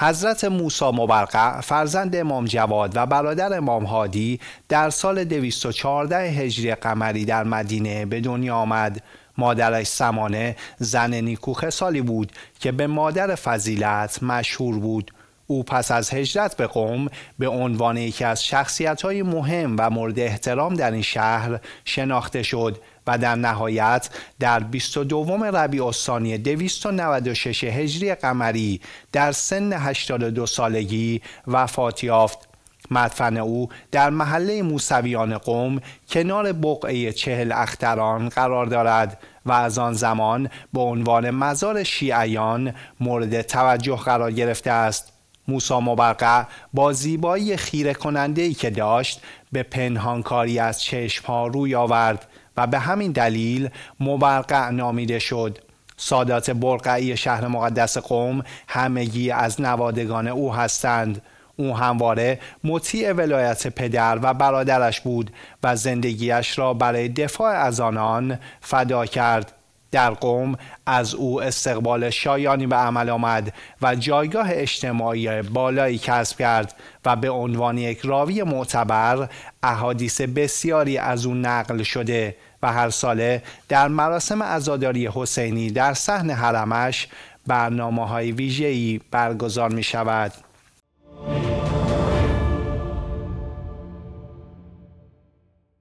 حضرت موسی مبرقع فرزند امام جواد و برادر امام هادی در سال 214 هجری قمری در مدینه به دنیا آمد. مادرش سمانه زن نیکو سالی بود که به مادر فضیلت مشهور بود. او پس از هجرت به قوم به عنوان یکی از شخصیت های مهم و مورد احترام در این شهر شناخته شد و در نهایت در 22 ربیع الثانی 296 هجری قمری در سن 82 سالگی وفات یافت. مدفن او در محله موسویان قوم کنار بقعه چهل اختران قرار دارد و از آن زمان به عنوان مزار شیعیان مورد توجه قرار گرفته است. موسا مبرقع با زیبایی خیره کننده ای که داشت به پنهانکاری از چشم ها روی آورد و به همین دلیل مبرقع نامیده شد. سادات برقعی شهر مقدس قوم همگی از نوادگان او هستند. او همواره مطیع ولایت پدر و برادرش بود و زندگیش را برای دفاع از آنان فدا کرد. در قوم از او استقبال شایانی به عمل آمد و جایگاه اجتماعی بالایی کسب کرد و به عنوان یک راوی معتبر احادیث بسیاری از او نقل شده و هر ساله در مراسم عزاداری حسینی در صحن حرمش برنامه های ویژه‌ای برگزار می شود.